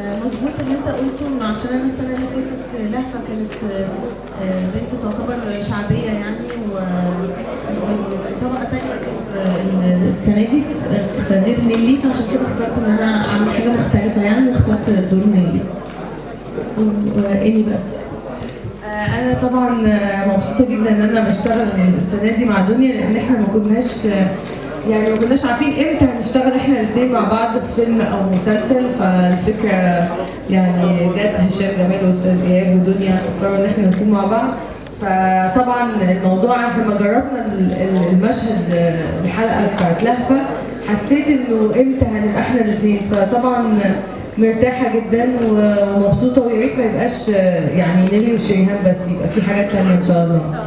مظبوط اللي انت قلته عشان أنا السنة اللي فاتت لهفة كانت آه، بنت تعتبر شعبية يعني ومن طبقة ثانية السنة دي فغير نيلي فعشان كده اخترت إن أنا أعمل حاجة مختلفة يعني واخترت دور نيلي. اللي بس آه، أنا طبعا آه، مبسوطة جدا إن أنا بشتغل السنة دي مع دنيا لأن إحنا ما كناش يعني ما كناش عارفين إمتى هنشتغل إحنا الاثنين مع بعض في فيلم أو مسلسل. فالفكرة يعني جت هشام جمال وأستاذ إيهاب ودنيا فكروا إن إحنا نكون مع بعض. فطبعا الموضوع لما جربنا ال- ال- المشهد الحلقة بتاعت لهفة. حسيت إنه إمتى هنبقى إحنا الاثنين فطبعا مرتاحة جدا ومبسوطة ويا ريت ما يبقاش يعني نيلي وشريهان بس يبقى في حاجات تانية إن شاء الله.